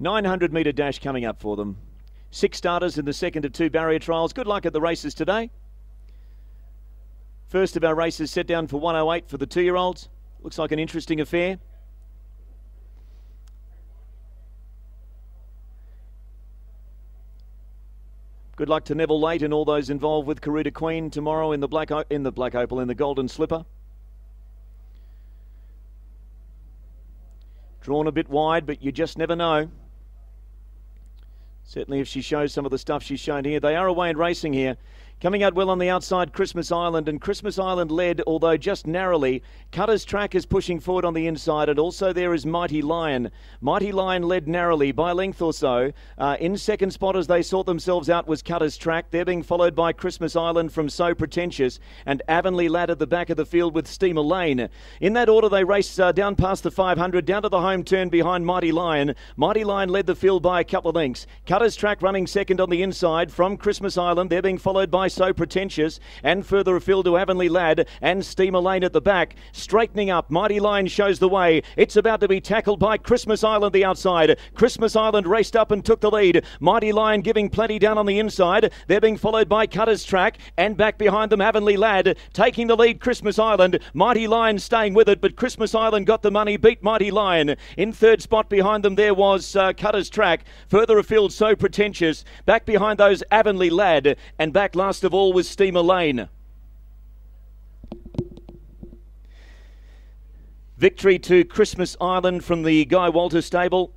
900 metre dash coming up for them. Six starters in the second of two barrier trials. Good luck at the races today. First of our races set down for 108 for the two year olds. Looks like an interesting affair. Good luck to Neville Layt and all those involved with Karuta Queen tomorrow in the black in the black opal in the golden slipper. Drawn a bit wide, but you just never know. Certainly, if she shows some of the stuff she's shown here, they are away and racing here. Coming out well on the outside, Christmas Island, and Christmas Island led, although just narrowly. Cutter's Track is pushing forward on the inside, and also there is Mighty Lion. Mighty Lion led narrowly by a length or so. Uh, in second spot as they sort themselves out was Cutter's Track. They're being followed by Christmas Island from So Pretentious, and Avonlea Lad at the back of the field with Steamer Lane. In that order, they race uh, down past the 500, down to the home turn behind Mighty Lion. Mighty Lion led the field by a couple of lengths. Cutter's Track running second on the inside from Christmas Island. They're being followed by so pretentious. And further afield to Avonlea Lad and Steamer Lane at the back. Straightening up. Mighty Lion shows the way. It's about to be tackled by Christmas Island the outside. Christmas Island raced up and took the lead. Mighty Lion giving plenty down on the inside. They're being followed by Cutter's Track and back behind them Avonlea Lad taking the lead. Christmas Island. Mighty Lion staying with it, but Christmas Island got the money, beat Mighty Lion. In third spot behind them there was uh, Cutter's Track. Further afield, so pretentious. Back behind those Avonlea Lad and back last of all was Steamer Lane. Victory to Christmas Island from the Guy Walter stable.